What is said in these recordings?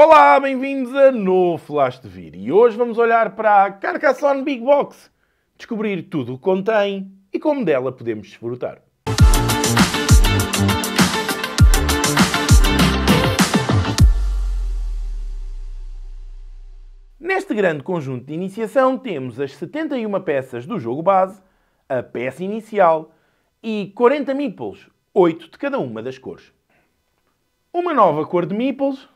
Olá, bem-vindos a novo Flash de Vir e hoje vamos olhar para a Carcassonne Big Box, descobrir tudo o que contém e como dela podemos desfrutar. Neste grande conjunto de iniciação temos as 71 peças do jogo base, a peça inicial e 40 meeples, 8 de cada uma das cores. Uma nova cor de meeples,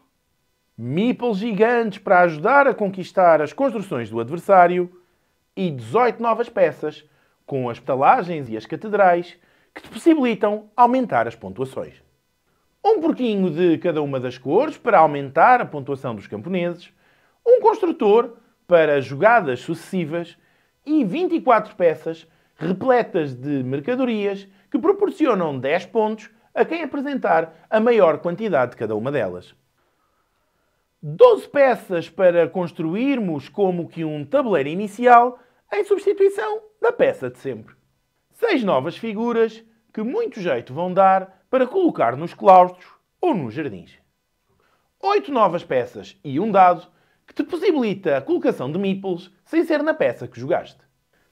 meeples gigantes para ajudar a conquistar as construções do adversário e 18 novas peças com as petalagens e as catedrais que te possibilitam aumentar as pontuações. Um porquinho de cada uma das cores para aumentar a pontuação dos camponeses, um construtor para jogadas sucessivas e 24 peças repletas de mercadorias que proporcionam 10 pontos a quem apresentar a maior quantidade de cada uma delas. 12 peças para construirmos como que um tabuleiro inicial em substituição da peça de sempre. 6 novas figuras que muito jeito vão dar para colocar nos claustros ou nos jardins. 8 novas peças e um dado que te possibilita a colocação de meeples sem ser na peça que jogaste.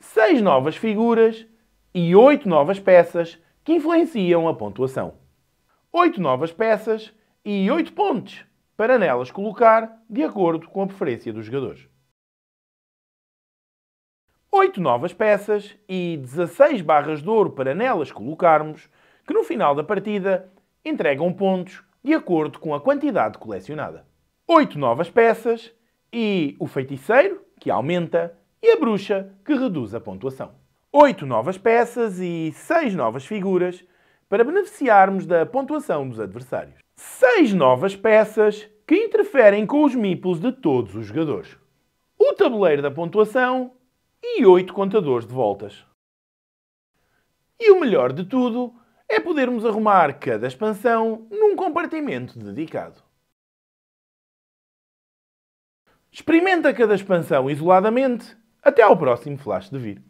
6 novas figuras e 8 novas peças que influenciam a pontuação. 8 novas peças e 8 pontos para nelas colocar de acordo com a preferência dos jogadores. 8 novas peças e 16 barras de ouro para nelas colocarmos, que no final da partida entregam pontos de acordo com a quantidade colecionada. 8 novas peças e o feiticeiro, que aumenta, e a bruxa, que reduz a pontuação. 8 novas peças e 6 novas figuras para beneficiarmos da pontuação dos adversários. 6 novas peças que interferem com os meeples de todos os jogadores. O tabuleiro da pontuação e 8 contadores de voltas. E o melhor de tudo é podermos arrumar cada expansão num compartimento dedicado. Experimenta cada expansão isoladamente. Até ao próximo Flash de Vir.